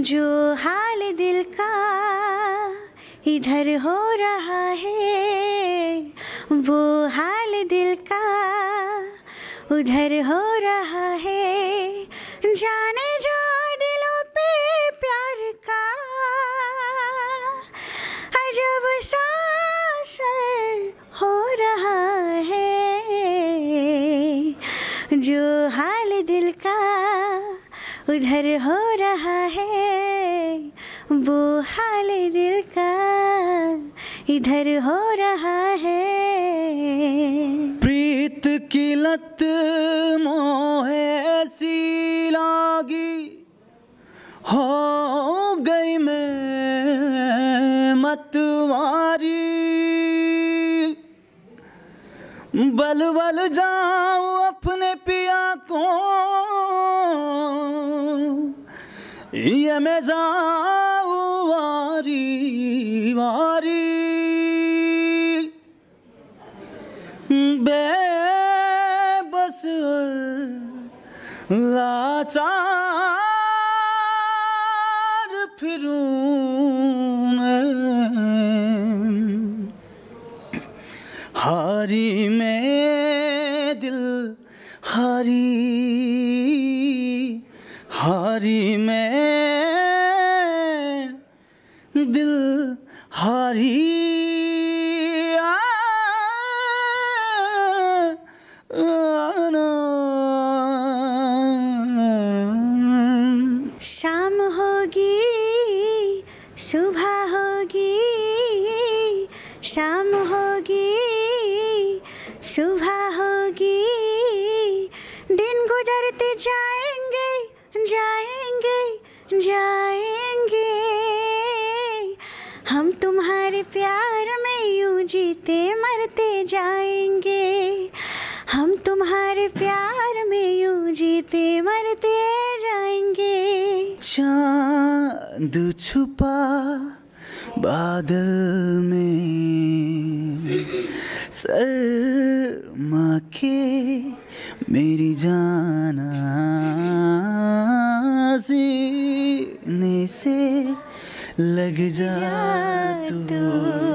जो हाल दिल का इधर हो रहा है, वो हाल दिल का उधर हो रहा है। जाने इधर हो रहा है। प्रीत की लत मोह ऐसी लागी। हो गई मैं मतवारी। बल बल जाऊँ अपने पिया को। ये मैं जाऊ वारी वारी। बेबस लाचार फिरूं हारी में से लग जा तू।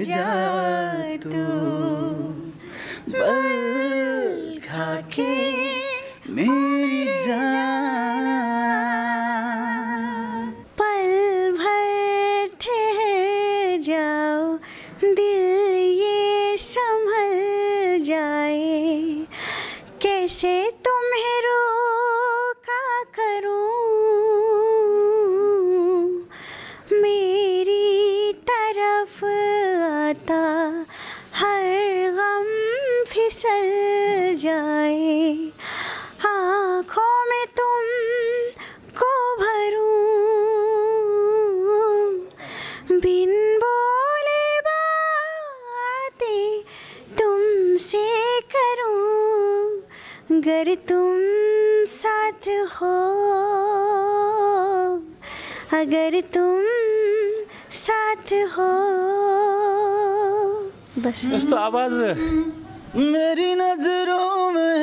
Jesus. अगर तुम साथ हो। बस, बस तो आवाज़। मेरी नज़रों में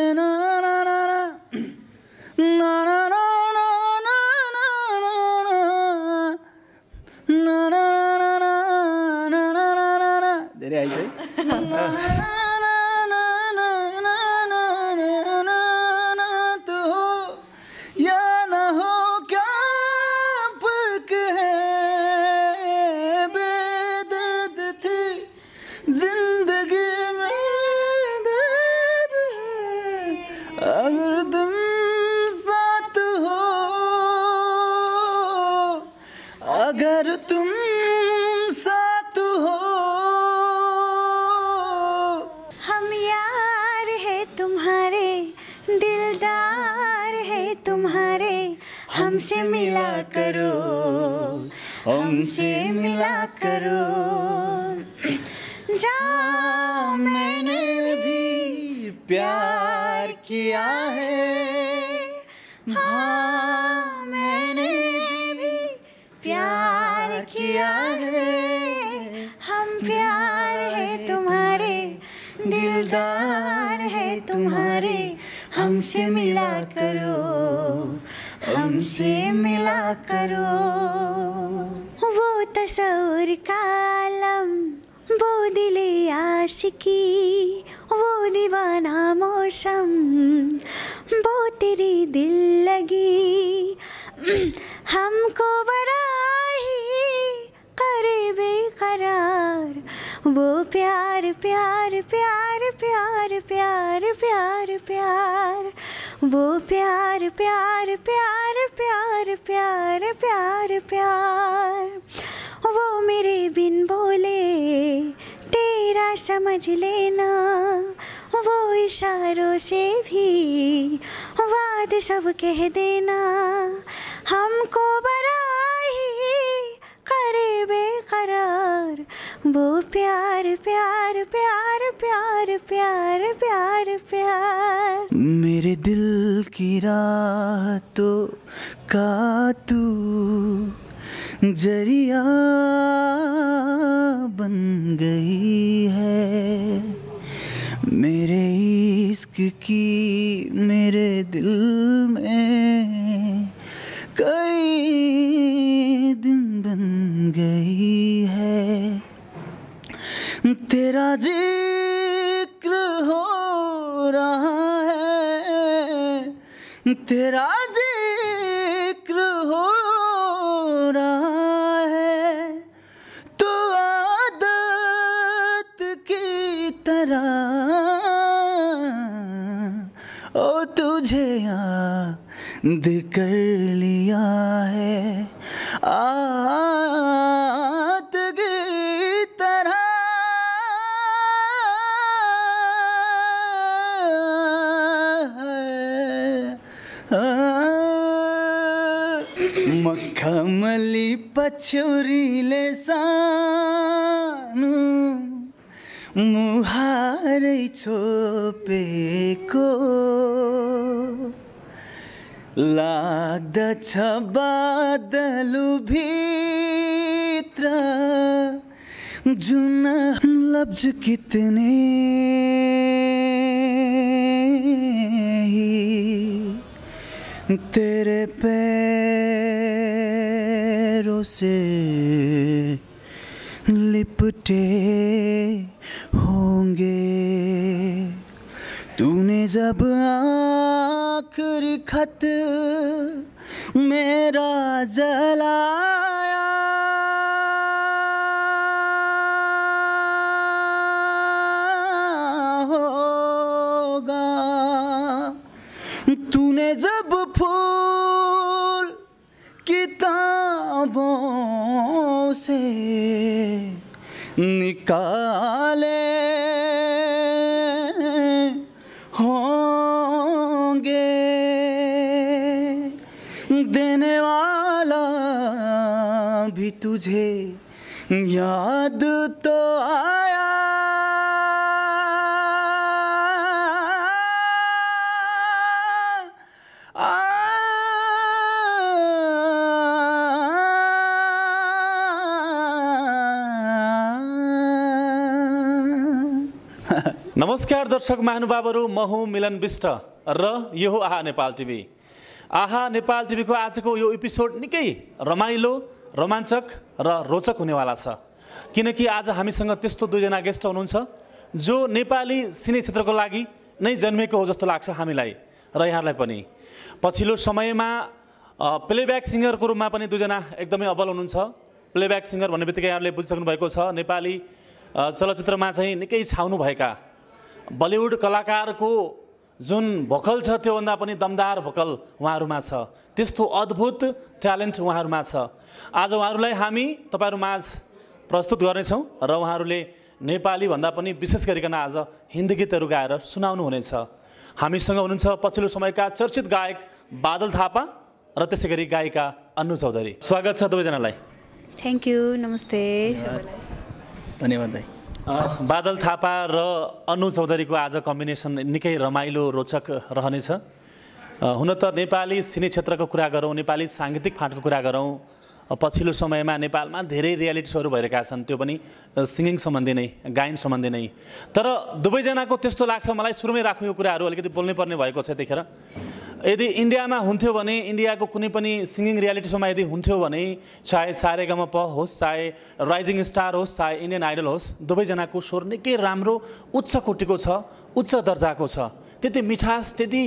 तुम्हारे हमसे मिला करो, हमसे मिला करो। जा मैंने भी प्यार किया है। हाँ मैंने भी प्यार किया है। हम प्यार है तुम्हारे, दिलदार है तुम्हारे। हमसे मिला करो, हमसे मिला करो। वो तस्वर कालम वो दिले आशिकी, वो दीवाना मौसम, वो तेरी दिल लगी। हमको बड़ा ही करे बेकरार वो प्यार प्यार प्यार प्यार प्यार प्यार प्यार वो प्यार प्यार प्यार प्यार प्यार प्यार प्यार वो मेरे बिन बोले तेरा समझ लेना वो इशारों से भी वाद सब कह देना हमको बड़ा ही बेकरार वो प्यार प्यार प्यार प्यार प्यार प्यार प्यार। मेरे दिल की राह तो का तू ज़रिया बन गई है। मेरे इश्क की मेरे दिल में कई दिन बन गई है। तेरा ज़िक्र हो रहा है। तेरा ज़िक्र याद कर लिया है। आदत की तरह। मखमली पछुरीले सानो। मुहारै छोपेको लाग्दछ बादलु भित्र। जुन लफ्ज कितने ही। तेरे पैरों से लिपटे होंगे। जब आखिरी खत मेरा जलाया। होगा। तूने जब फूल किताबों से निकाले भी तुझे। याद तो आया। नमस्कार दर्शक महानुभावहरू म हुँ मिलन विष्ट र यो हो आहा नेपाल टिभी। आहा नेपाल टिभीको आजको यो एपिसोड निकै रमाइलो रोमाञ्चक र रोचक हुनेवाला छ। किनकि आज हामीसँग त्यस्तो दुईजना गेस्ट हुनुहुन्छ जो नेपाली सिने क्षेत्रको लागि नै जन्मेको हो जस्तो लाग्छ हामीलाई र यहाँलाई पनि। पछिल्लो समयमा प्लेब्याक सिङ्गरको रूपमा पनि दुईजना एकदमै अब्बल हुनुहुन्छ। प्लेब्याक सिङ्गर भन्ने बित्तिकै यहाँले बुझिसक्नु भएको छ नेपाली चलचित्रमा चाहिँ निकै छाउनुभएका बलिउड कलाकारको जुन भोकल छ त्योभन्दा पनि दमदार भोकल उहाँहरूमा छ। त्यस्तो अद्भुत ट्यालेन्ट उहाँहरूमा छ। आज उहाँहरूलाई हामी तपाईँहरू माझ प्रस्तुत गर्नेछौँ र उहाँहरूले नेपाली भन्दा पनि विशेष गरिकन आज हिन्दी गीतहरू गाएर सुनाउनु हुनेछ हामीसँग हुनुहुन्छ पछिल्लो समयका चर्चित गायक बादल थापा र त्यसै गरी गायिका अन्नु चौधरी। स्वागत छ दुवैजनालाई। थ्याङ्क यू नमस्ते। धन्यवाद दाई। बादल थापा र अनु चौधरीको आज कम्बिनेसन निकै रमाइलो रोचक रहनेछ। हुन त नेपाली सिने क्षेत्रको कुरा गरौँ नेपाली साङ्गीतिक फाँटको कुरा गरौँ। पछिल्लो समयमा नेपालमा धेरै रियालिटी सोहरू भइरहेका छन् त्यो पनि सिङ्गिङ सम्बन्धी नै गायन सम्बन्धी नै। तर दुवैजनाको त्यस्तो लाग्छ मलाई सुरुमै राखौँ यो कुराहरू अलिकति बोल्नै पर्ने भएको छ यतिखेर। यदि इन्डियामा हुन्थ्यो भने इन्डियाको कुनै पनि सिङ्गिङ रियालिटी सोमा यदि हुन्थ्यो भने चाहे सारेगामा प होस् चाहे राइजिङ स्टार होस् चाहे इन्डियन आइडल होस् दुवैजनाको स्वर निकै राम्रो उच्च कोटिको छ उच्च दर्जाको छ। त्यति मिठास त्यति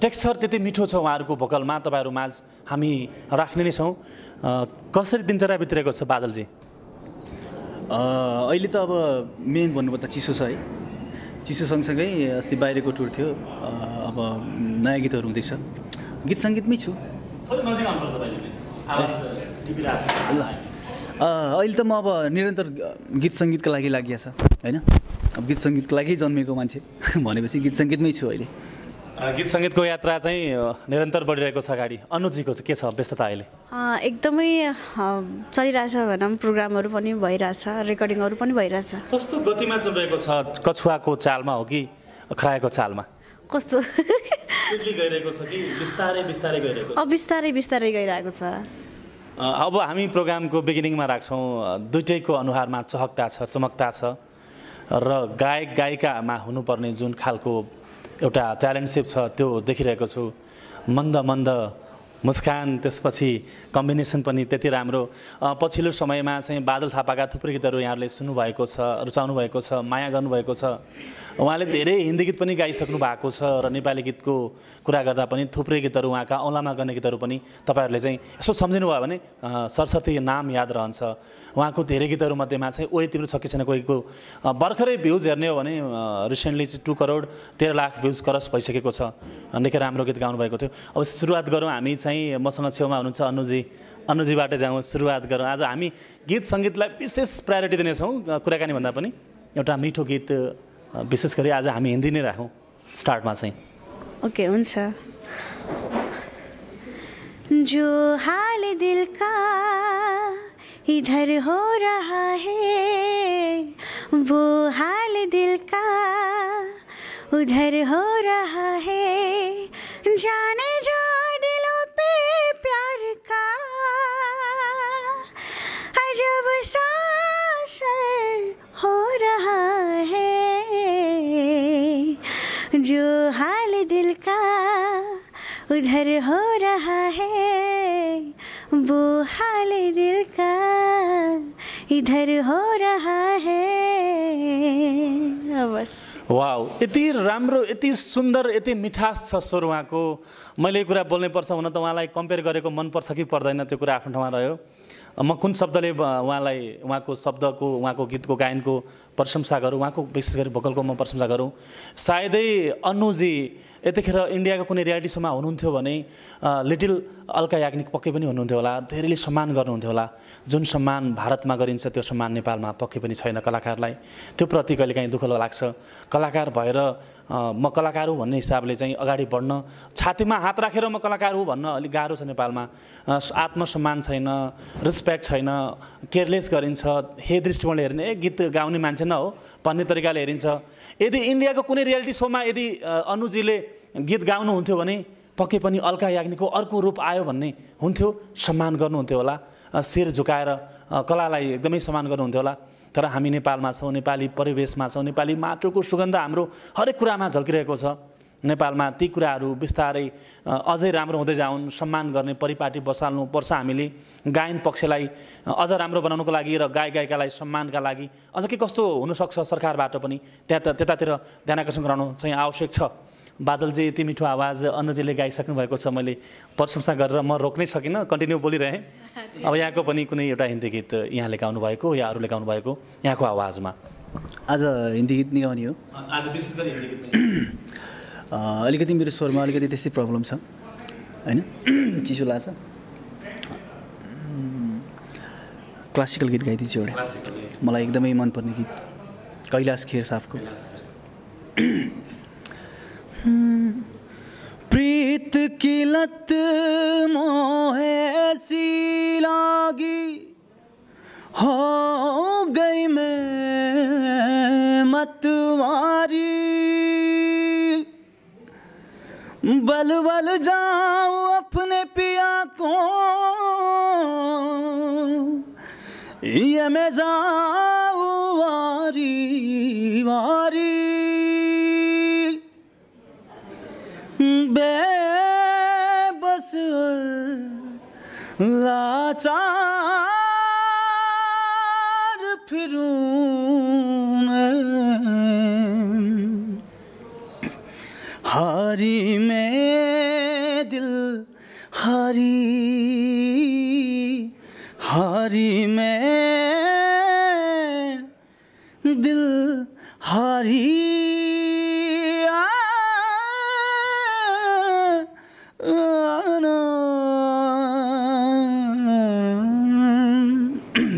टेक्स्चर त्यति मिठो छ उहाँहरूको भोकलमा। तपाईँहरू माझ हामी राख्ने नै छौँ। कसरी दिनचर्या बितिरहेको छ बादलजी? अहिले त अब मेन भन्नुपर्दा चिसो छ है। चिसो सँगसँगै अस्ति बाहिरको टुर थियो। अब नयाँ गीतहरू हुँदैछ। गीत सङ्गीतमै छु। ल। अहिले त म अब निरन्तर गीत सङ्गीतको लागि लागि छ होइन? अब गीत सङ्गीतको लागि जन्मेको मान्छे। भनेपछि गीत सङ्गीतमै छु अहिले। गीत सङ्गीतको यात्रा चाहिँ निरन्तर बढिरहेको छ अगाडि। अनुजीको चाहिँ के छ व्यस्तता अहिले? एकदमै चलिरहेछ भनौँ प्रोग्रामहरू पनि भइरहेछ रेकर्डिङहरू पनि भइरहेछ। कस्तो गतिमा चलिरहेको छ? कछुवाको चालमा हो कि खरायोको चालमा? कस्तो? स्पिडली गइरहेको छ कि बिस्तारै बिस्तारै गइरहेको छ? अब बिस्तारै बिस्तारै गइरहेको छ। अ, अब हामी प्रोग्रामको बिगिनिङमा राख्छौँ दुइटैको अनुहारमा चहकता छ चमकता छ। र गायक गायिकामा हुनुपर्ने जुन खालको एउटा ट्यालेन्टसिप छ त्यो देखिरहेको छु। मन्द मन्द मुस्कान त्यसपछि कम्बिनेसन पनि त्यति राम्रो। पछिल्लो समयमा चाहिँ बादल थापाका थुप्रै गीतहरू यहाँहरूले सुन्नुभएको छ रुचाउनु भएको छ माया गर्नुभएको छ। उहाँले धेरै हिन्दी गीत पनि गाइसक्नु भएको छ र नेपाली गीतको कुरा गर्दा पनि थुप्रै गीतहरू उहाँका औँलामा गर्ने गीतहरू पनि तपाईँहरूले चाहिँ यसो सम्झिनु भयो भने सरस्वती नाम याद रहन्छ। उहाँको धेरै गीतहरू मध्येमा चाहिँ ओइ तिम्रो छ कि छैन कोहीको भर्खरै भ्युज हेर्ने हो भने रिसेन्टली चाहिँ टु करोड तेह्र लाख भ्युज करस भइसकेको छ। निकै राम्रो गीत गाउनुभएको थियो। अब सुरुवात गरौँ हामी चाहिँ मसँग छेउमा हुनुहुन्छ अनुजी। अनुजीबाट जाउँ सुरुवात गरौँ। आज हामी गीत सङ्गीतलाई विशेष प्रायोरिटी दिनेछौँ। कुराकानी भन्दा पनि एउटा मिठो गीत विशेष गरी आज हामी हिन्दी नै राखौँ। स्टार्टमा चाहिँ। ओके हुन्छ। जो हाल दिल का इधर हो रहा है वो हाल दिल का उधर हो रहा है। जाने जा उधर हो रहा है वो हाल दिल का इधर हो रहा है। बस। वाउ यति राम्रो यति सुन्दर यति मिठास छ स्वर उहाँको मैले कुरा बोल्नै पर्छ हुन त उहाँलाई कम्पेयर गरेको मनपर्छ कि पर्दैन त्यो कुरा आफ्नो ठाउँमा रह्यो। म कुन शब्दले उहाँलाई उहाँको शब्दको उहाँको गीतको गायनको प्रशंसा गरौँ उहाँको विशेष गरी भोकलको म प्रशंसा गरौँ। सायदै अनुजी यतिखेर इन्डियाको कुनै रियालिटी सोमा हुनुहुन्थ्यो भने लिटिल अल्का याग्निक पक्कै पनि हुनुहुन्थ्यो होला। धेरैले सम्मान गर्नुहुन्थ्यो होला। जुन सम्मान भारतमा गरिन्छ त्यो सम्मान नेपालमा पक्कै पनि छैन कलाकारलाई। त्यो प्रति कहिले काहीँ दुःख लाग्छ। कलाकार भएर म कलाकार हुँ भन्ने हिसाबले चाहिँ अगाडि बढ्न छातीमा हात राखेर म कलाकार हुँ भन्न अलिक गाह्रो छ नेपालमा। आत्मसम्मान छैन रिस्पेक्ट छैन केयरलेस गरिन्छ हे दृष्टिकोणले हेर्ने ए गीत गाउने मान्छे न हो भन्ने तरिकाले हेरिन्छ। यदि इन्डियाको कुनै रियालिटी सोमा यदि अनुजीले गीत गाउनुहुन्थ्यो भने पक्कै पनि अल्का याग्निकको अर्को रूप आयो भन्ने हुन्थ्यो सम्मान गर्नुहुन्थ्यो होला। शिर झुकाएर कलालाई एकदमै सम्मान गर्नुहुन्थ्यो होला। तर हामी नेपालमा छौँ नेपाली परिवेशमा छौँ नेपाली माटोको सुगन्ध हाम्रो हरेक कुरामा झल्किरहेको छ। नेपालमा ती कुराहरू बिस्तारै अझै राम्रो हुँदै जाउन् सम्मान गर्ने परिपाटी बसाल्नु पर्छ हामीले। गायन पक्षलाई अझ राम्रो बनाउनुको लागि र गायक गायिकालाई सम्मानका लागि अझ के कस्तो हुनसक्छ सरकारबाट पनि त्यहाँ त त्यतातिर ध्यान आकर्षण गराउनु चाहिँ आवश्यक छ। बादलजी यति मिठो आवाज अनुजीले गाइसक्नु भएको छ मैले प्रशंसा गरेर म रोक्नै सकिनँ। कन्टिन्यू बोलिरहेँ। अब यहाँको पनि कुनै एउटा हिन्दी गीत यहाँले गाउनु भएको या अरूले गाउनु भएको यहाँको आवाजमा। आज हिन्दी गीत निगाउने हो। आज विशेष गरी हिन्दी गीत अ, अलिकति मेरो स्वरमा अलिकति त्यस्तै प्रब्लम छ। होइन? चिसो लाग्छ। क्लासिकल गीत गाइदिन्छु एउटा। मलाई एकदमै मनपर्ने गीत। कैलाश खेर। साहबको प्रीत की लत मोहे सी लागी। हो गई मैं मतवारी। बल बल जाऊँ अपने पिया को। ये मैं जाऊँ वारी वारी बेबस और लाचार फिरूं मैं हारी में दिल हारी हारी में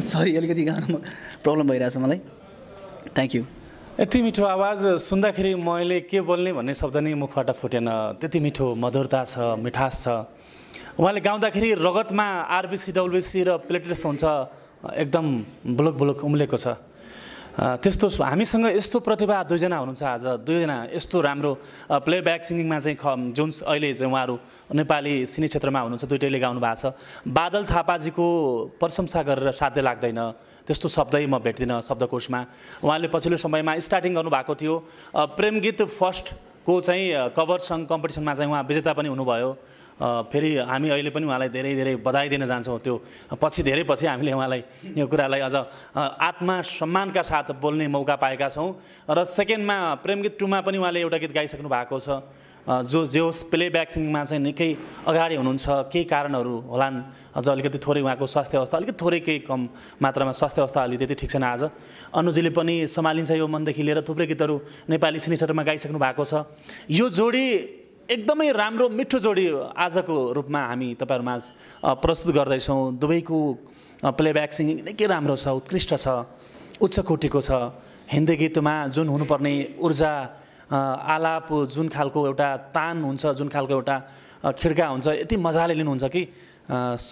सरी अलिकति गानामा प्रब्लम भइरहेछ मलाई। थ्याङ्क यू यति मिठो आवाज सुन्दाखेरि मैले के बोल्ने भन्ने शब्द नै मुखबाट फुटेन। त्यति मिठो मधुरता छ मिठास छ। उहाँले गाउँदाखेरि रगतमा आरबिसी डब्लुबिसी र प्लेटलेट्स हुन्छ एकदम बुलुक बुलुक उम्लेको छ। त्यस्तो हामीसँग यस्तो प्रतिभा दुईजना हुनुहुन्छ आज। दुईजना यस्तो राम्रो प्लेब्याक सिङ्गिङमा चाहिँ ख जुन अहिले चाहिँ उहाँहरू नेपाली सिने क्षेत्रमा हुनुहुन्छ दुइटैले गाउनु भएको छ। बादल थापाजीको प्रशंसा गरेर साध्य लाग्दैन। त्यस्तो शब्दै म भेट्दिनँ शब्दकोशमा। उहाँले पछिल्लो समयमा स्टार्टिङ गर्नुभएको थियो। प्रेम गीत फर्स्टको चाहिँ कभर सङ्ग कम्पिटिसनमा चाहिँ उहाँ विजेता पनि हुनुभयो। फेरि हामी अहिले पनि उहाँलाई धेरै धेरै बधाई दिन जान्छौँ। त्यो पछि धेरै पछि हामीले उहाँलाई यो कुरालाई अझ आत्मा सम्मानका साथ बोल्ने मौका पाएका छौँ। र सेकेन्डमा प्रेम गीत टूमा पनि उहाँले एउटा गीत गाइसक्नु भएको छ। जो जो प्लेब्याक सिङ्गिङमा चाहिँ निकै अगाडि हुनुहुन्छ। केही कारणहरू होलान्। अझ अलिकति थोरै उहाँको स्वास्थ्य अवस्था अलिकति थोरै केही कम मात्रामा स्वास्थ्य अवस्था अलि त्यति ठिक छैन आज। अनुजीले पनि सम्हालिन्छ यो मनदेखि लिएर। थुप्रै गीतहरू नेपाली सिने क्षेत्रमा गाइसक्नु भएको छ। यो जोडी एकदमै राम्रो मिठो जोडी आजको रूपमा हामी तपाईँहरूमा अ, प्रस्तुत गर्दैछौँ। दुवैको प्लेब्याक सिङ्गिङ निकै राम्रो छ उत्कृष्ट छ उच्च कोटिको छ। हिन्दी गीतमा जुन हुनुपर्ने ऊर्जा आलाप जुन खालको एउटा तान हुन्छ जुन खालको एउटा खिड्का हुन्छ यति मजाले लिनुहुन्छ कि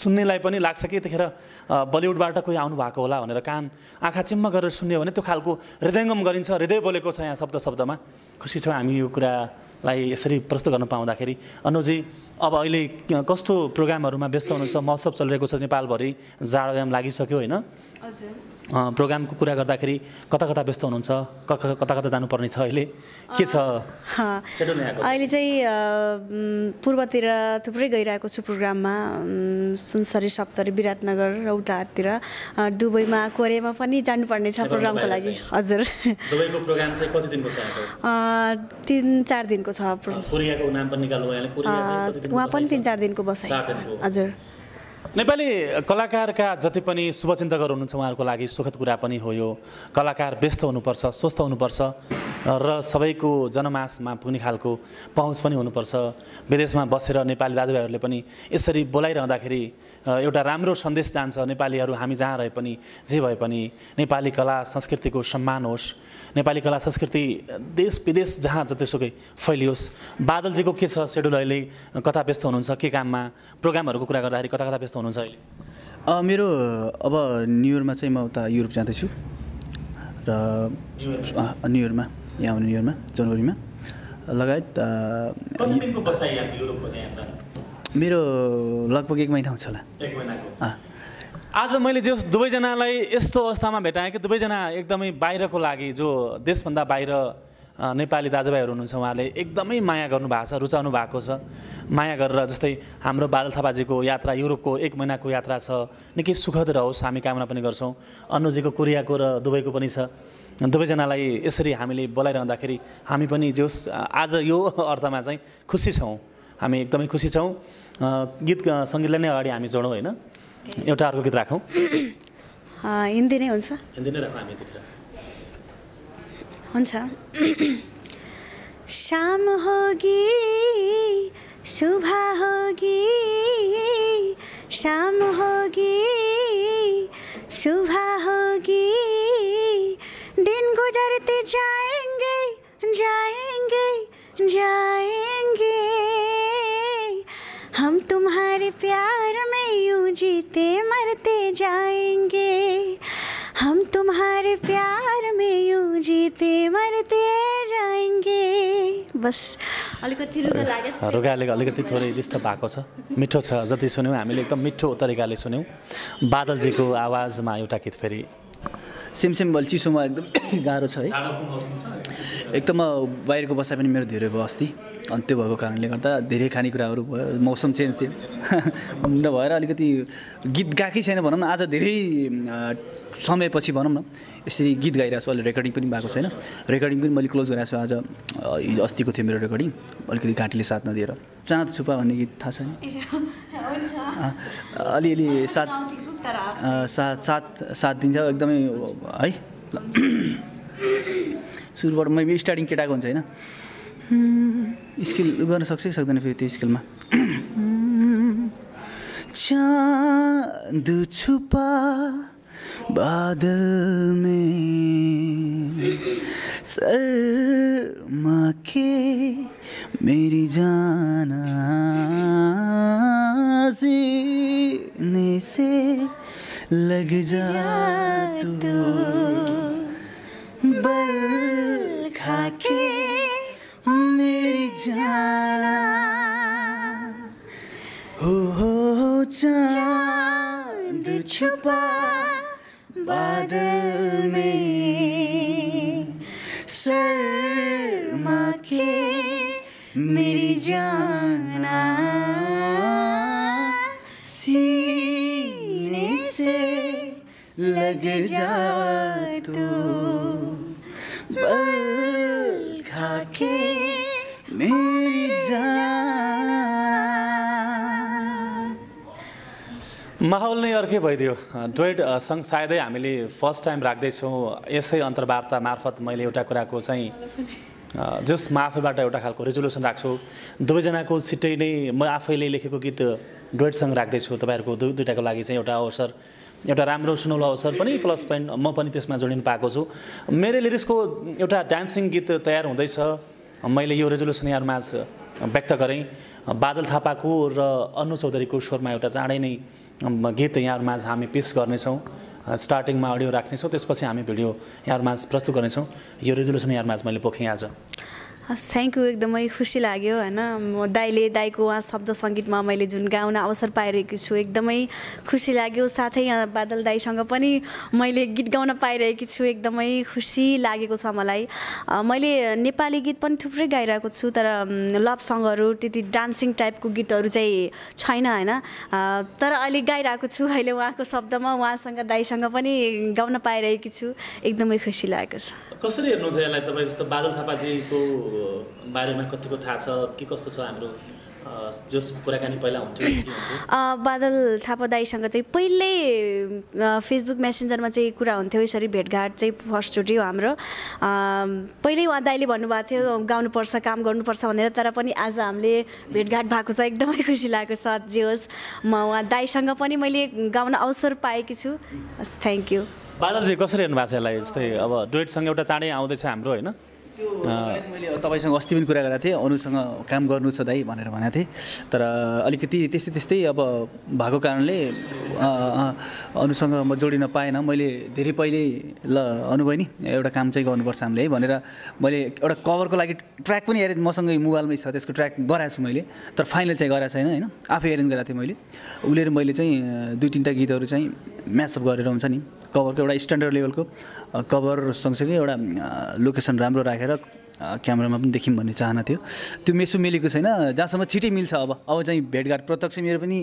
सुन्नेलाई पनि लाग्छ कि यतिखेर अ, बलिउडबाट कोही आउनु भएको होला भनेर कान आँखा चिम्म गरेर सुन्यो भने त्यो खालको हृदयङ्गम गरिन्छ हृदय बोलेको छ यहाँ शब्द शब्दमा खुसी छौँ हामी यो कुरालाई यसरी प्रस्तुत गर्न पाउँदाखेरि। अनुजी अब अहिले कस्तो प्रोग्रामहरूमा व्यस्त हुनुहुन्छ? महोत्सव चलिरहेको छ नेपालभरि। जाडोयाम लागिसक्यो होइन? हजुर। प्रोग्रामको कुरा गर्दाखेरि कता कता व्यस्त हुनुहुन्छ? कता कता जानुपर्ने छ अहिले? के छ? अहिले चाहिँ पूर्वतिर थुप्रै गइरहेको छु प्रोग्राममा। म, सुनसरी सप्तरी विराटनगर र उतातिर। अ, दुबईमा कोरियामा पनि जानुपर्ने छ प्रोग्रामको लागि? हजुर। दुबईको प्रोग्राम चाहिँ कति दिनको छ तिन चार दिनको छ। प्रो- कोरियाको नाम पनि निकाल्नु यहाँले कोरिया चाहिँ अ, कति दिनको उहाँ पनि तिन? चार दिनको बसाइ। हजुर। नेपाली कलाकारका जति पनि शुभचिन्तकहरू हुनुहुन्छ उहाँहरूको लागि सुखद कुरा पनि हो यो। कलाकार व्यस्त हुनुपर्छ स्वस्थ हुनुपर्छ र सबैको जनमासमा पुग्ने खालको पहुँच पनि हुनुपर्छ। विदेशमा बसेर नेपाली दाजुभाइहरूले पनि यसरी बोलाइरहँदाखेरि एउटा राम्रो सन्देश जान्छ। नेपालीहरू हामी जहाँ रहे पनि जे भए पनि नेपाली कला संस्कृतिको सम्मान होस्। नेपाली कला संस्कृति देश विदेश जहाँ जतिसुकै फैलियोस्। बादलजीको के छ सेड्युल अहिले? कता व्यस्त हुनुहुन्छ? के काममा? प्रोग्रामहरूको कुरा गर्दाखेरि कता कता व्यस्त हुनुहुन्छ अहिले? मेरो अब न्यु इयरमा चाहिँ म उता युरोप जाँदैछु। र न्यु इयरमा यहाँ आउने न्यु इयरमा जनवरीमा। लगायत मेरो लगभग एक महिना हुन्छ होला। एक महिनाको। आज मैले जो दुवैजनालाई यस्तो अवस्थामा भेटाएँ कि दुवैजना एकदमै बाहिरको लागि जो देशभन्दा बाहिर नेपाली दाजुभाइहरू हुनुहुन्छ उहाँले एकदमै माया गर्नुभएको छ रुचाउनु भएको छ। माया गरेर जस्तै हाम्रो बादल थापाजीको यात्रा युरोपको एक महिनाको यात्रा छ। निकै सुखद रहोस् हामी कामना पनि गर्छौँ। अनुजीको कोरियाको र दुबईको पनि छ। दुवैजनालाई यसरी हामीले बोलाइरहँदाखेरि हामी पनि जोस् आज यो अर्थमा चाहिँ खुसी छौँ। हामी एकदमै खुसी छौँ। गीत सङ्गीतलाई नै अगाडि हामी जोडौँ होइन? एउटा अर्को गीत राखौँ। हिन्दी नै हुन्छ? हिन्दी नै राखौँ हामी यतिखेर। हुन्छ। शाम होगी सुबह होगी शाम होगी सुबह जीते मरते जाएंगे। बस। अलिकति रुगा लाग्यो। रुगाले अलिकति थोरै डिस्टर्ब भएको छ। मिठो छ जति सुन्यौँ हामीले एकदम मिठो तरिकाले सुन्यौँ। बादलजीको आवाजमा एउटा गीत फेरि। सेम सेम अहिले चिसोमा एकदम गाह्रो छ है। एकदम बाहिरको बसाइ पनि मेरो धेरै भयो अस्ति। अनि त्यो भएको कारणले गर्दा धेरै खानेकुराहरू भयो मौसम चेन्ज थियो। नभएर अलिकति गीत गाएकै छैन भनौँ न आज धेरै समयपछि भनौँ न यसरी गीत गाइरहेको छु। अहिले रेकर्डिङ पनि भएको छैन। रेकर्डिङ पनि मैले क्लोज गरिरहेको छु आज। हिजो अस्तिको थियो मेरो रेकर्डिङ अलिकति घाँटीले साथ नदिएर चाँद छुपा भन्ने गीत थाहा छैन? अलिअलि साथ साथ साथ साथ दिन्छ एकदमै है? सुरुबाट मै स्टार्टिङ केटाको हुन्छ होइन? स्किल गर्न सक्छ कि सक्दैन फेरि त्यो स्किलमा चाँद छुपा बादल में, शर्मा के मेरी जाना सीने से लग जा तू। चाँद छुपा बादल में। शर्मा के मेरी जाना सीने से लग जा माहौल नै अर्कै भइदियो। डोइट सङ्घ सायदै हामीले फर्स्ट टाइम राख्दैछौँ। यसै अन्तर्वार्ता मार्फत मैले एउटा कुराको चाहिँ जस म आफैबाट एउटा खालको रेजोल्युसन राख्छु। दुवैजनाको छिट्टै नै म आफैले लेखेको गीत डोइटसँग राख्दैछु। तपाईँहरूको दुई दुइटाको लागि चाहिँ एउटा अवसर एउटा राम्रो सुनौलो अवसर पनि प्लस पोइन्ट म पनि त्यसमा जोडिनु पाएको छु। मेरो लिरिक्सको एउटा डान्सिङ गीत तयार हुँदैछ। मैले यो रेजोल्युसन यहाँहरूमाझ व्यक्त गरेँ। बादल थापाको र अनु चौधरीको स्वरमा एउटा चाँडै नै गीत यहाँहरूमाझ हामी पेस गर्नेछौँ। स्टार्टिङमा अडियो राख्नेछौँ त्यसपछि हामी भिडियो यहाँहरूमाझ प्रस्तुत गर्नेछौँ। यो रेजोल्युसन यहाँहरूमाझ मैले पोखेँ आज। हस् थ्याङ्क यू एकदमै खुसी लाग्यो होइन? म दाइले दाइको उहाँ शब्द सङ्गीतमा मैले जुन गाउन अवसर पाइरहेकी छु एकदमै खुसी लाग्यो। साथै यहाँ बादल दाईसँग पनि मैले गीत गाउन पाइरहेकी छु एकदमै खुसी लागेको छ मलाई। मैले नेपाली गीत पनि थुप्रै गाइरहेको छु तर लभ सङ्गहरू त्यति डान्सिङ टाइपको गीतहरू चाहिँ छैन होइन? तर अहिले गाइरहेको छु अहिले उहाँको शब्दमा उहाँसँग दाईसँग पनि गाउन पाइरहेकी छु। एकदमै खुसी लागेको छ। कसरी हेर्नुहुन्छ यसलाई तपाईँ जस्तो बादल थापाजीको बारेमा कतिको थाहा छ? के कस्तो छ हाम्रो बादल थापा दाईसँग चाहिँ पहिल्यै फेसबुक मेसेन्जरमा चाहिँ कुरा हुन्थ्यो यसरी भेटघाट चाहिँ फर्स्टचोटि हो हाम्रो। अ, पहिल्यै उहाँ दाईले भन्नुभएको थियो गाउनुपर्छ काम गर्नुपर्छ भनेर तर पनि आज हामीले भेटघाट भएको छ एकदमै खुसी लागेको छ। जे होस् म उहाँ दाईसँग पनि मैले गाउन अवसर पाएकी छु। हस् थ्याङ्क यू बादलजी कसरी हेर्नु भएको छ यसलाई? जस्तै अब डुएटसँग एउटा चाँडै आउँदैछ हाम्रो होइन? त्यो मैले तपाईँसँग अस्ति पनि कुरा गरेको थिएँ अरूसँग काम गर्नु छ दाइ भनेर भनेको थिएँ। तर अलिकति त्यस्तै त्यस्तै अब भएको कारणले अनुसँग म जोडिन पाएन। मैले धेरै पहिले ल अनु बहिनी एउटा काम चाहिँ गर्नुपर्छ हामीले है भनेर मैले एउटा कभरको लागि ट्र्याक पनि हेरेँ। मसँगै मोबाइलमै छ त्यसको ट्र्याक गराएको छु मैले तर फाइनल चाहिँ गराएको छैन होइन? आफै एरेन्ज गराएको थिएँ मैले। उसले मैले चाहिँ दुई तिनवटा गीतहरू चाहिँ म्याचअप गरेर हुन्छ नि कभरको एउटा स्ट्यान्डर्ड लेभलको कभर सँगसँगै एउटा लोकेसन राम्रो राखेर अ, क्यामेरामा पनि देखौँ भन्ने चाहना थियो। त्यो मेसो मिलेको छैन। जहाँसम्म छिटै मिल्छ अब। अब चाहिँ भेटघाट प्रत्यक्ष मेरो पनि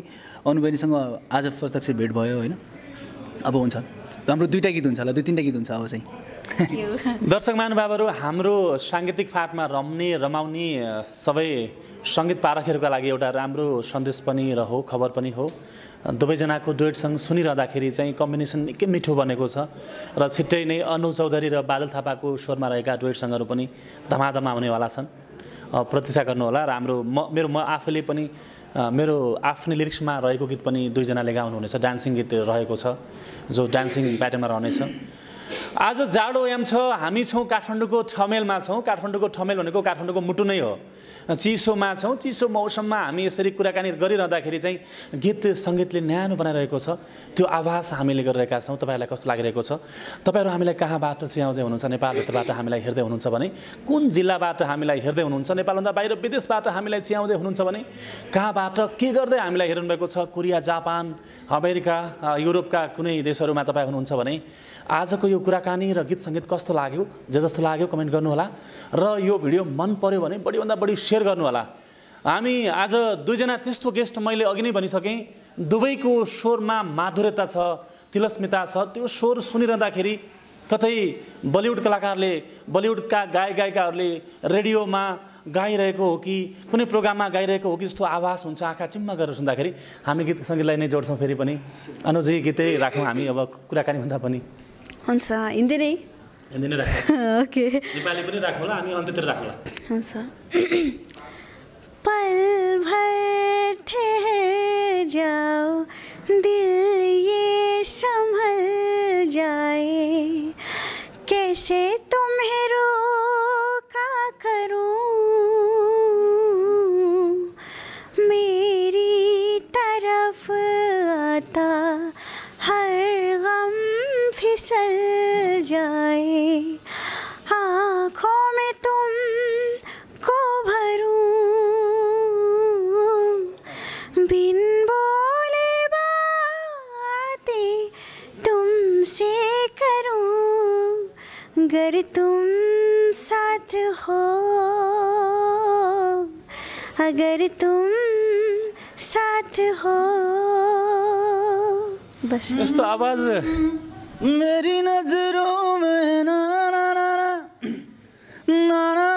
अनुबहिनीसँग आज प्रत्यक्ष भेट भयो होइन? अब हुन्छ। हाम्रो दुइटा गीत हुन्छ होला। दुई तिनवटा गीत हुन्छ अब चाहिँ। दर्शक महानुभावहरू हाम्रो साङ्गीतिक फाटमा रम्ने रमाउने सबै सङ्गीत पारखहरूको लागि एउटा राम्रो सन्देश पनि र हो खबर पनि हो। दुवैजनाको डुएटसँग सुनिरहँदाखेरि चाहिँ कम्बिनेसन निकै मिठो बनेको छ र छिट्टै नै अनु चौधरी र बादल थापाको स्वरमा रहेका डुएटसँगहरू पनि धमाधम आउनेवाला छन्। प्रतीक्षा गर्नुहोला र हाम्रो म मेरो म आफैले पनि मेरो आफ्नै लिरिक्समा रहेको गीत पनि दुईजनाले गाउनुहुनेछ डान्सिङ गीत रहेको छ जो डान्सिङ प्याटर्नमा रहनेछ। आज जाडो याम छ हामी छौँ काठमाडौँको ठमेलमा छौँ। काठमाडौँको ठमेल भनेको काठमाडौँको मुटु नै हो। चिसोमा छौँ। चिसो मौसममा हामी यसरी कुराकानी गरिरहँदाखेरि चाहिँ गीत सङ्गीतले न्यानो बनाइरहेको छ। त्यो आभास हामीले गरिरहेका छौँ। तपाईँहरूलाई कस्तो लागिरहेको छ? तपाईँहरू हामीलाई कहाँबाट चियाउँदै हुनुहुन्छ? नेपालभित्रबाट हामीलाई हेर्दै हुनुहुन्छ भने कुन जिल्लाबाट हामीलाई हेर्दै हुनुहुन्छ? नेपालभन्दा बाहिर विदेशबाट हामीलाई चियाउँदै हुनुहुन्छ भने कहाँबाट के गर्दै हामीलाई हेर्नुभएको छ? कोरिया जापान अमेरिका युरोपका कुनै देशहरूमा तपाईँ हुनुहुन्छ भने आजको यो कुराकानी र गीत सङ्गीत कस्तो लाग्यो? जे जस्तो लाग्यो कमेन्ट गर्नुहोला। र यो भिडियो मन पर्यो भने बढीभन्दा बढी सेयर गर्नुहोला हामी आज दुईजना त्यस्तो गेस्ट मैले अघि नै भनिसकेँ। दुवैको स्वरमा माधुर्यता छ तिलस्मिता छ। त्यो स्वर सुनिरहँदाखेरि कतै बलिउड कलाकारले बलिउडका गायक गायिकाहरूले रेडियोमा गाइरहेको हो कि कुनै प्रोग्राममा गाइरहेको हो कि जस्तो आवाज हुन्छ आँखा चिम्म गरेर सुन्दाखेरि हामी गीत सङ्गीतलाई नै जोड्छौँ फेरि पनि। अनुजी गीतै राखौँ हामी अब कुराकानी भन्दा पनि। हुन्छ हिन्दी नै। हिन्दी नै राखौँ ओके नेपाली पनि राखौँला हामी अन्त्यतिर राखौँला हुन्छ पल भर ठहर जाओ दिल बस। इस तो आवाज़ मेरी नज़रों में ना ना ना ना। ना ना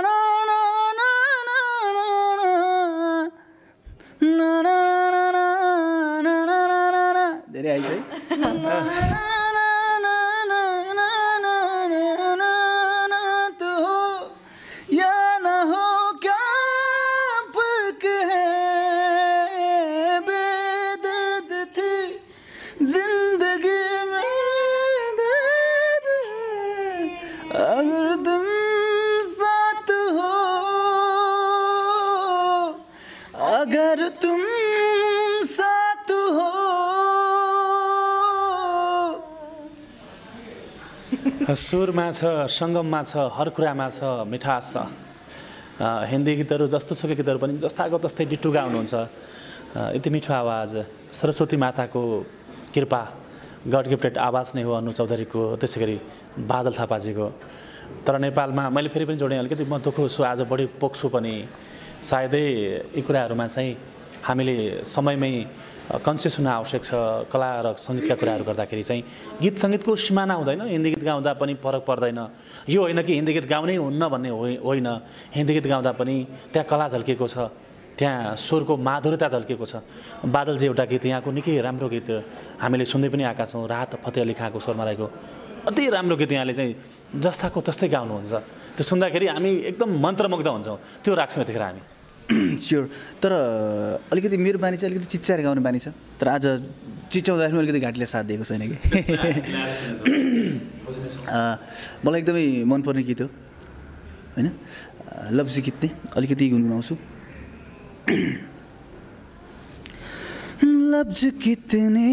सुरमा छ सङ्गममा छ हर कुरामा छ मिठास छ। हिन्दी गीतहरू जस्तो सुकै गीतहरू पनि जस्ताको तस्तै डिटु गाउनुहुन्छ। अ, यति मिठो आवाज सरस्वती माताको कृपा गड गिफ्टेड आवाज नै हो अनु चौधरीको त्यसै गरी बादल थापाजीको। तर नेपालमा मैले फेरि पनि जोडेँ अलिकति म दुःख छु आज बढी पोख्छु पनि। सायदै यी कुराहरूमा चाहिँ हामीले समयमै कन्सियस हुन आवश्यक छ कला र सङ्गीतका कुराहरू गर्दाखेरि चाहिँ गीत सङ्गीतको सिमाना हुँदैन हिन्दी गीत गाउँदा पनि फरक पर्दैन। यो होइन कि हिन्दी गीत गाउनै हुन्न भन्ने होइ- होइन। हिन्दी गीत गाउँदा पनि त्यहाँ कला झल्किएको छ त्यहाँ स्वरको माधुर्यता झल्किएको छ। बादलजी एउटा गीत यहाँको निकै राम्रो गीत हामीले सुन्दै पनि आएका छौँ राहत फतेह अली खाँको स्वरमा रहेको। अति राम्रो गीत यहाँले चाहिँ जस्ताको तस्तै गाउनुहुन्छ। त्यो सुन्दाखेरि हामी एकदम मन्त्रमुग्ध हुन्छौँ। त्यो राख्छौँ यतिखेर हामी। स्योर तर अलिकति मेरो बानी चाहिँ अलिकति चिच्चाएर गाउने बानी छ। तर आज चिच्याउँदाखेरि अलिकति घाँटीले साथ दिएको छैन कि? मलाई एकदमै मनपर्ने गीत हो। होइन? लफ्जी गीत नै अलिकति गुनगुनाउँछु। लफ्ज कितने?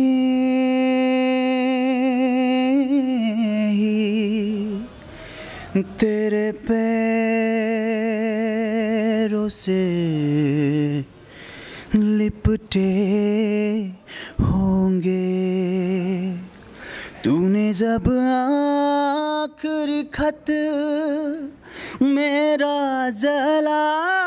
तेरे पैरों से लिपटे होंगे। तूने जब आखिरी खत मेरा जलाया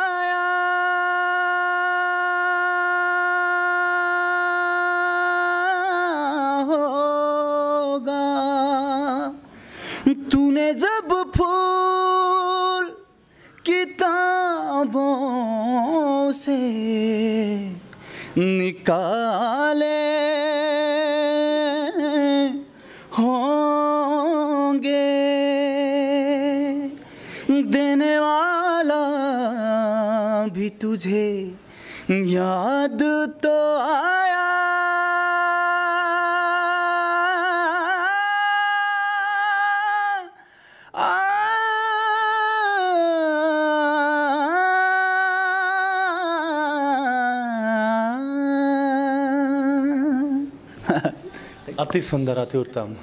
निकाले होंगे। देने वाला भी तुझे याद तो आया अति सुन्दर अति उत्तम।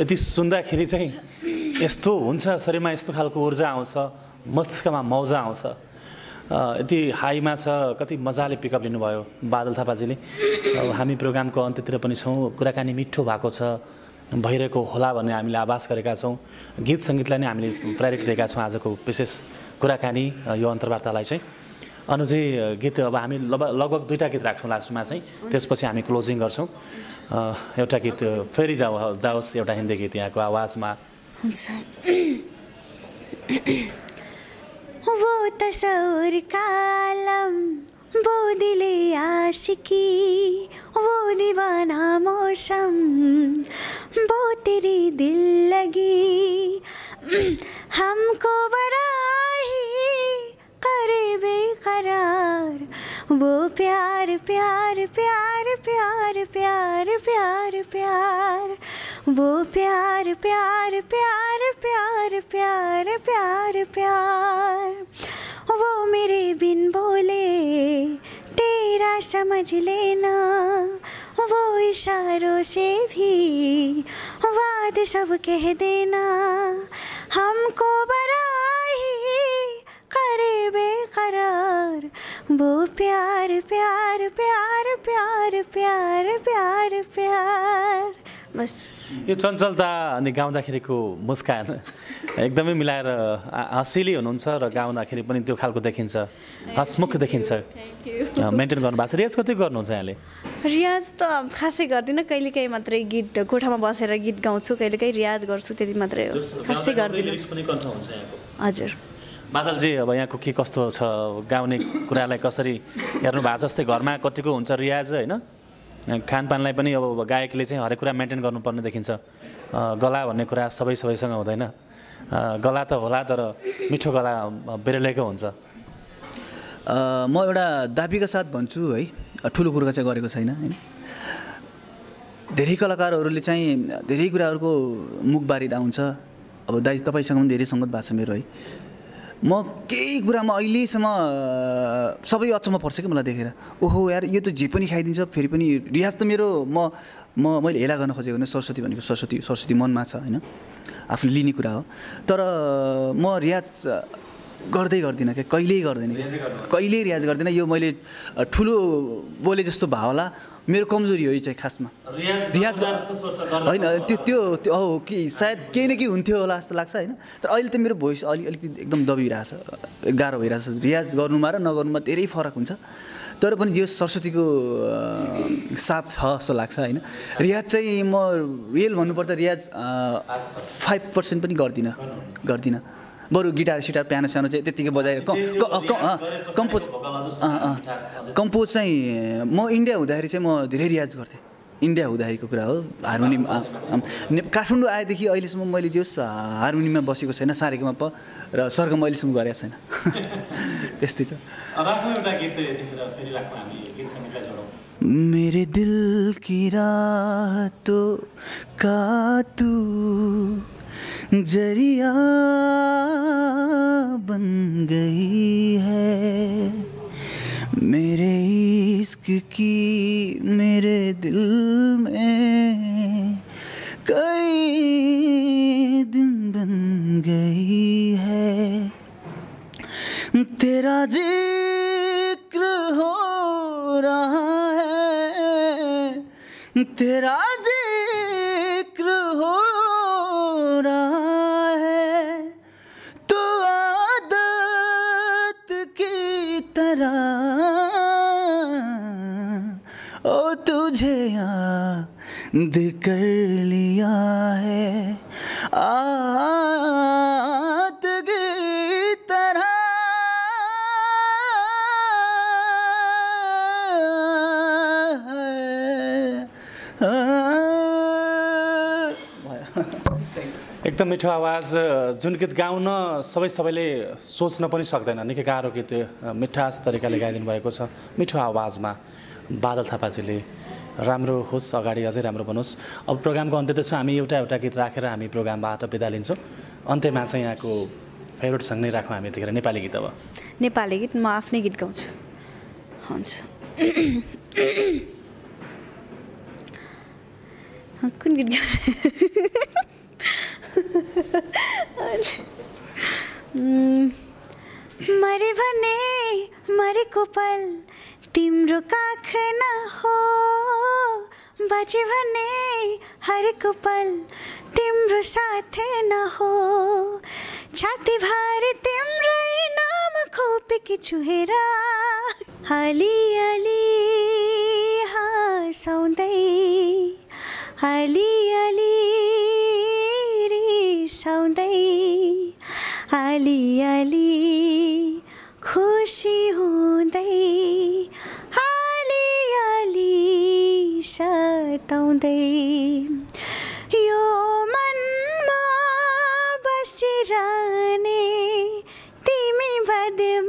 यति सुन्दाखेरि चाहिँ यस्तो हुन्छ शरीरमा यस्तो खालको ऊर्जा आउँछ मस्तिष्कमा मौजा आउँछ। यति हाईमा छ कति मजाले पिकअप लिनुभयो बादल थापाजीले। हामी प्रोग्रामको अन्त्यतिर पनि छौँ कुराकानी मिठो भएको छ भइरहेको होला भन्ने हामीले आभास गरेका छौँ। गीत सङ्गीतलाई नै हामीले प्रायोरिटी दिएका छौँ आजको विशेष कुराकानी यो अन्तर्वार्तालाई चाहिँ। अनुजै गीत अब हामी लगभग दुईवटा गीत राख्छौँ लास्टमा चाहिँ। त्यसपछि हामी क्लोजिङ गर्छौँ। एउटा गीत फेरि जाऊ जाओस् एउटा हिन्दी गीत यहाँको आवाजमा। हुन्छ। वो तस्वर कालम वो दिले आशिकी वो दीवाना मौसम वो तेरी दिल लगी। हमको बड़ा प्यार प्यार प्यार प्यार प्यार प्यार प्यार वो प्यार प्यार प्यार प्यार प्यार प्यार प्यार वो मेरे बिन बोले तेरा समझ लेना वो इशारों से भी वाद सब कह देना हमको बड़ा ही करे बेकरार। वो प्यार प्यार प्यार प्यार प्यार प्यार प्यार। बस। यो चञ्चलता अनि गाउँदाखेरिको मुस्कान एकदमै मिलाएर हँसिली हुनुहुन्छ र गाउँदाखेरि पनि त्यो खालको देखिन्छ। हसमुख देखिन्छ। मेन्टेन गर्नु भएको छ। रियाज कति गर्नुहुन्छ यहाँले? रियाज त खासै गर्दिनँ। कहिलेकाहीँ मात्रै गीत कोठामा बसेर गीत गाउँछु। कहिलेकाहीँ रियाज गर्छु त्यति मात्रै हो। खासै गर्दिनँ। हजुर। बादलजी अब यहाँको के कस्तो छ? गाउने कुरालाई कसरी हेर्नु भएको जस्तै घरमा कतिको हुन्छ रियाज होइन? खानपानलाई पनि अब गायकले चाहिँ हरेक कुरा मेन्टेन गर्नुपर्ने देखिन्छ। गला भन्ने कुरा सबै सबैसँग हुँदैन। गला त होला तर मिठो गला बेरेलेको हुन्छ। म एउटा दाबीका साथ भन्छु है। ठुलो कुरो चाहिँ गरेको छैन होइन? धेरै कलाकारहरूले चाहिँ धेरै कुराहरूको मुखबारी आउँछ। अब दाइ तपाईँसँग पनि धेरै सङ्गत भएको छ मेरो है। म केही कुरामा अहिलेसम्म सबै अचम्म पर्छ कि मलाई देखेर ओहो यार यो त जे पनि खाइदिन्छ फेरि पनि रियाज त मेरो म म मैले हेला गर्न खोजेको भने सरस्वती भनेको सरस्वती सरस्वती मनमा छ होइन आफूले लिने कुरा हो तर म रियाज गर्दै गर्दिनँ क्या कहिल्यै गर्दैन। कहिल्यै रियाज गर्दिनँ यो मैले ठुलो बोले जस्तो भयो होला मेरो कमजोरी हो यो चाहिँ खासमा। रियाज होइन त्यो त्यो त्यो हो कि सायद केही न केही हुन्थ्यो होला जस्तो लाग्छ होइन। तर अहिले त मेरो भोइस अलि अलिकति एकदम दबिरहेछ गाह्रो भइरहेछ। रियाज गर्नुमा र नगर्नुमा धेरै फरक हुन्छ। तर पनि जो सरस्वतीको साथ छ जस्तो लाग्छ होइन। रियाज चाहिँ म रियल भन्नुपर्दा रियाज फाइभ पर्सेन्ट पनि गर्दिनँ। गर्दिनँ। बरु गिटार सिटार पियानो सानो चाहिँ त्यत्तिकै अँ, कम्पोज। कम्पोज चाहिँ म इन्डिया हुँदाखेरि चाहिँ म धेरै रियाज गर्थेँ। इन्डिया हुँदाखेरिको कुरा हो। हार्मोनियम काठमाडौँ आएदेखि अहिलेसम्म मैले जोस् हार्मोनियममा बसेको छैन सारेकोमा प र सरगम अहिलेसम्म गरेको छैन। त्यस्तै छ। मेरे दिल की रातों का तू ज़रिया बन गई है। मेरे इश्क की मेरे दिल में कई दिन बन गई है। तेरा ज़िक्र हो रहा है, तेरा याद कर लिया है। आदत की तरह। एकदम मिठो आवाज जुन गीत गाउन सबै सबैले सोच्न पनि सक्दैन। निकै गाह्रो गीत मिठास तरिकाले गाइदिनु भएको छ। मिठो आवाजमा बादल थापाजीले राम्रो होस् अगाडि अझै राम्रो बनोस्। अब प्रोग्रामको अन्त्यमा छ हामी एउटा एउटा गीत राखेर हामी प्रोग्रामबाट बिदा लिन्छौँ। अन्त्यमा चाहिँ यहाँको फेभरेट सङ्ग नै राखौँ हामी यतिखेर नेपाली गीत अब। नेपाली गीत म आफ्नै गीत गाउँछु। हुन्छ। कुन गीत गाउने? मरे भने मरेको पल तिम्रो काख न हो बाजे भने हरेको पल तिम्रो साथ न हो। छाती भारी तिम्रै नाम खोपेकी छु हेर अलि अलि हाँसाउँदै अलि अलि रिसाउँदै खुसी हुँदै अलि अलि सताउँदै यो मनमा बसिरहने तिमी बदमास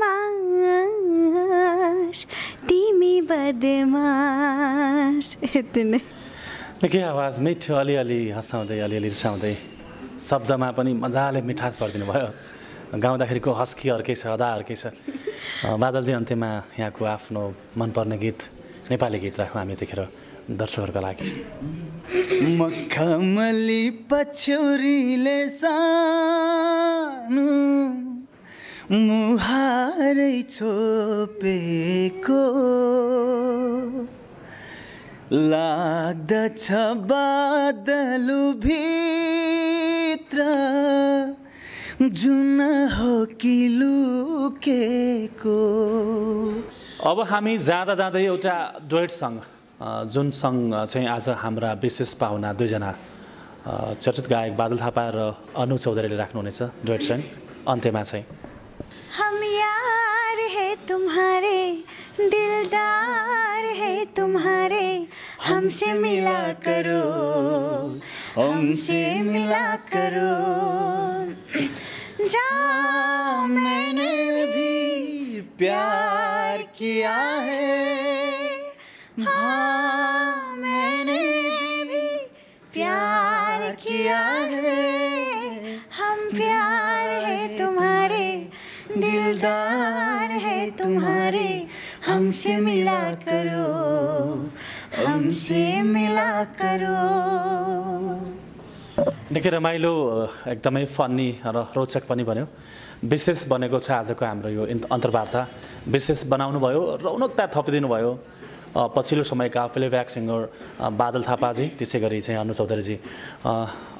तिमी बदमास। यति नै। निकै आवाज मिठो अलिअलि हँसाउँदै अलिअलि रिसाउँदै शब्दमा पनि मजाले मिठास भरिदिनु भयो गाउँदाखेरिको हस्की अर्कै छ अदा अर्कै छ बादलजी अन्त्यमा यहाँको आफ्नो मनपर्ने गीत नेपाली गीत राखौँ हामी यतिखेर दर्शकहरूका लागि। मखमली पछौरीले सानो मुहारै छोपेको लाग्दछ बादलु भित्र जुन हो कि लुकेको। अब हामी जाँदा जाँदै एउटा डुएट सङ्ग अ, जुन सङ्ग चाहिँ आज हाम्रा विशेष पाहुना दुईजना चर्चित गायक बादल थापा र अनु चौधरीले राख्नुहुनेछ डुएट सङ्ग अन्त्यमा चाहिँ। हम यार है तुम्हारे दिलदार है तुम्हारे हमसे मिला करो हमसे मिला करो। जाओ, मैंने भी प्यार किया है। हाँ मैंने भी प्यार किया है। हम प्यार है तुम्हारे, दिलदार है तुम्हारे। हमसे मिला करो, हमसे मिला करो। निकै रमाइलो एकदमै फन्नी र रोचक पनि बन्यो। विशेष बनेको छ आजको हाम्रो यो अन्तर्वार्ता। विशेष बनाउनु भयो रौनकता थपिदिनु भयो। पछिल्लो समयका प्लेब्याक सिङ्गर बादल थापाजी त्यसै गरी चाहिँ अनु चौधरीजी।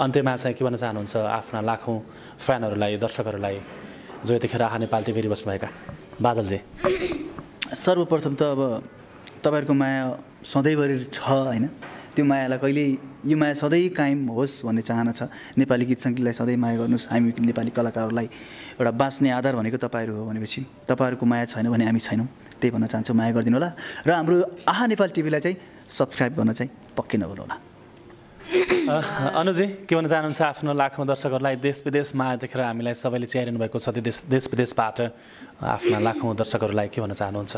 अन्त्यमा चाहिँ के भन्न चाहनुहुन्छ आफ्ना लाखौँ फ्यानहरूलाई दर्शकहरूलाई? जो यतिखेर आहा नेपाल टिभी बस्नुभएका। बादलजी। सर्वप्रथम त अब तपाईँहरूको माया सधैँभरि छ होइन? त्यो मायालाई कहिल्यै यो माया सधैँ कायम होस् भन्ने चाहना छ। नेपाली गीत सङ्गीतलाई सधैँ माया गर्नुहोस्। हामी नेपाली कलाकारहरूलाई एउटा बाँच्ने आधार भनेको तपाईँहरू हो भनेपछि तपाईँहरूको माया छैन भने हामी छैनौँ। त्यही भन्न चाहन्छु माया गरिदिनु होला। र हाम्रो आहा नेपाल टिभीलाई चाहिँ सब्सक्राइब गर्न चाहिँ पक्कै नभुल्नु होला अनुजी के भन्न चाहनुहुन्छ? आफ्नो लाखौँ दर्शकहरूलाई देश विदेशमा यतिखेर हामीलाई सबैले च्यारिनु भएको छ। त्यो देश देश विदेशबाट आफ्ना लाखौँ दर्शकहरूलाई के भन्न चाहनुहुन्छ?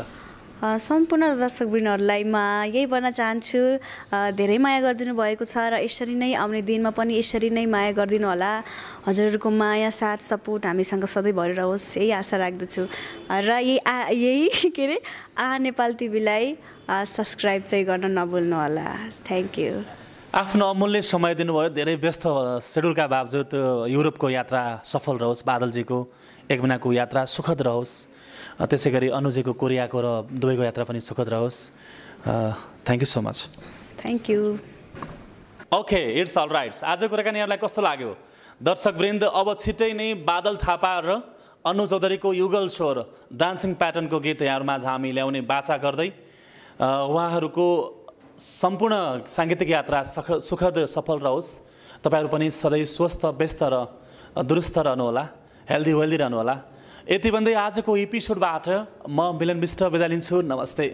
सम्पूर्ण दर्शकवृन्दहरूलाई म यही भन्न चाहन्छु धेरै माया गरिदिनु भएको छ र यसरी नै आउने दिनमा पनि यसरी नै माया गरिदिनु होला। हजुरहरूको माया साथ सपोर्ट हामीसँग सधैँ भइरहोस् यही आशा राख्दछु। र यही आ यही के अरे आ नेपाल टिभीलाई सब्सक्राइब चाहिँ गर्न नभुल्नु होला। थ्याङ्क यू आफ्नो अमूल्य समय दिनुभयो। धेरै व्यस्त सेड्युलका बावजुद युरोपको यात्रा सफल रहोस् बादलजीको एक महिनाको यात्रा सुखद रहोस्। त्यसै गरी अनुजीको कोरियाको र दुबईको यात्रा पनि सुखद रहोस्। Thank you so much thank you okay it's all rights आजको कुराकानी यहाँलाई कस्तो लाग्यो? दर्शकवृन्द अब छिट्टै नै बादल थापा र अनु चौधरीको युगल स्वर डान्सिङ प्याटर्नको गीत यहाँहरूमाझ हामी ल्याउने बाचा गर्दै अ, उहाँहरूको सम्पूर्ण साङ्गीतिक यात्रा सख सुखद सफल रहोस्। तपाईँहरू पनि सधैँ स्वस्थ व्यस्त र दुरुस्त रहनुहोला हेल्दी वेल्दी रहनुहोला। यति भन्दै आजको एपिसोडबाट म मिलन विष्ट बिदा लिन्छु नमस्ते।